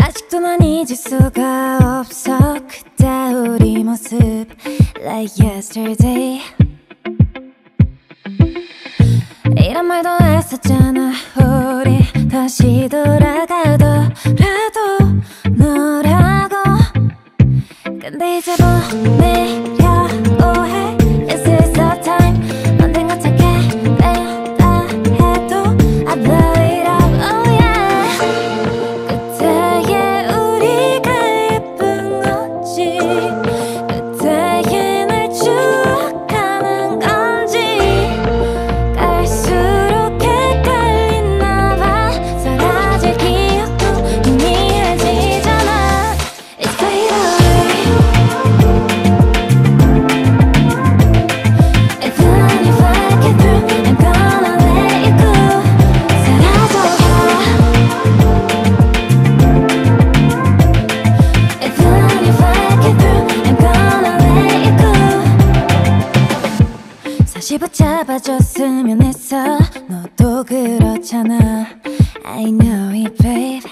아직도 난 잊을 수가 없어. 그때 우리 모습 Like yesterday. 이런 말도 했었잖아. 우리 다시 돌아가더라 잊어버려 다시 붙잡아줬으면 했어. 너도 그렇잖아. I know it babe.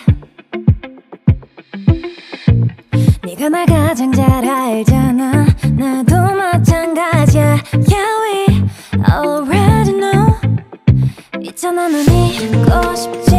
네가 나 가장 잘 알잖아. 나도 마찬가지야. Yeah we already know. 있잖아 난 잊고 싶지